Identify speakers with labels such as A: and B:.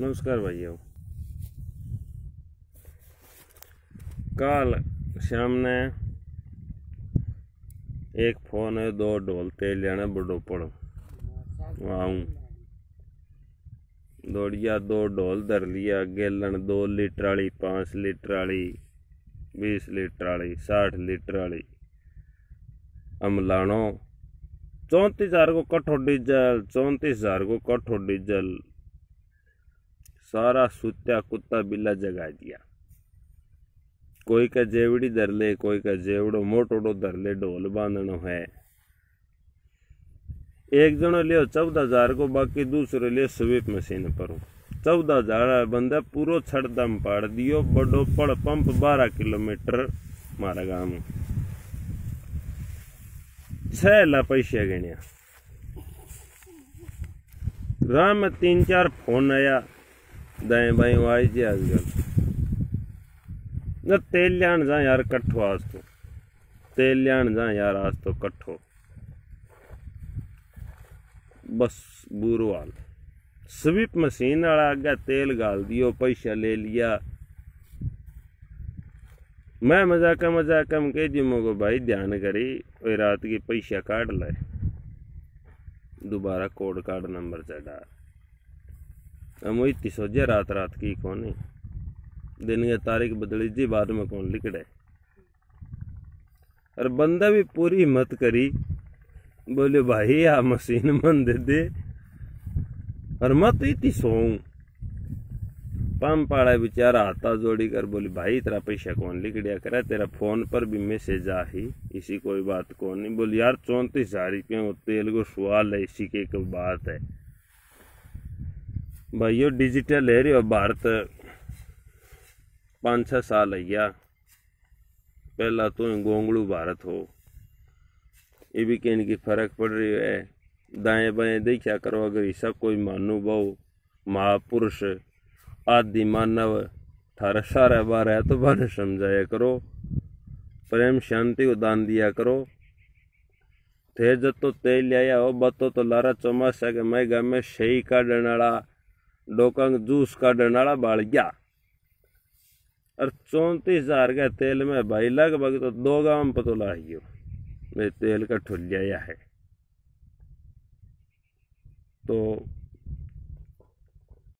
A: नमस्कार भैया कल शाम ने एक फ़ोन है, दो ढोल तेल लेना बड़ो पड़ो आऊँ दौड़िया दो ढोल धर लिया, गेलन दो लीटर वाली पाँच लीटर वाली बीस लीटर वाली साठ लीटर वाली अमलानो चौंतीस हज़ार को कठो डीजल, चौंतीस हज़ार को कठो डीजल। सारा सुत्या कुत्ता बिल्ला जगा दिया। कोई का जेवड़ी धर ले, कोई का जेवड़ो, मोटोड़ो धर ले, ढोल बांधनो है। एक जनो लियो चौदह हज़ार को, बाकी दूसरे लियो स्वीप मशीन पर। चौदह हज़ार बंदा, पूरा छड़ दम पाड़ दियो, बड़ो पड़ पंप बारह किलोमीटर मारा गाँव छह ला पैसे गिनिया राह में तीन चार फ़ोन आया। दाएँ बाएँ वाई जी आजकल। न तेल लियाण जा यार कट्ठो आज तो। तेल लियाण जा यार आज तो कट्ठो। बस बुरो हाल। स्वीप मशीन वाला आगे तेल गाल दियो, पैसा ले लिया। मैं मज़ाक मज़ाक में कह दी मोको भाई ध्यान करी वही रात की पैसा काट ले। दोबारा कोड कार्ड नंबर चढ़ा। वही तिसोजे रात रात की कौन। दिन की तारीख बदली जी, बाद में कौन लिखड़े। और बंदा भी पूरी हिम्मत करी, बोले, भाई, आ मशीन मन दे दे। और मत इतनी सोऊं पम पाड़ा बेचारा हाथा जोड़ी कर, बोली, भाई, तेरा पैसा कौन लिख दिया करा? तेरा फ़ोन पर भी मैसेज आ ही इसी कोई बात कौन। नहीं बोली, यार, चौंतीस हज़ार रुपये तेल को सवाल है इसी की एक बात है। भाइयों डिजिटल है रही भारत पाँच छः साल है या पहला तो गोंगड़ू भारत हो। ये भी कहीं की फ़र्क पड़ रही है। दाएँ बाएँ देखा करो, अगर ऐसा कोई महानुभव, महापुरुष, आदि मानव थारा सारा बार है तो बारे समझाया करो। प्रेम, शांति को दान दिया करो। थे जब तो तेल आया हो बतो तो लारा चौमासा के मैं गा में सही काटने वाला डोकंग जूस काटने वाला बाल गया. और चौंतीस हज़ार का तेल में भाई. लगभग तो दो गाँव में पतो लाइयो मेरे तेल का ठुल जाया है तो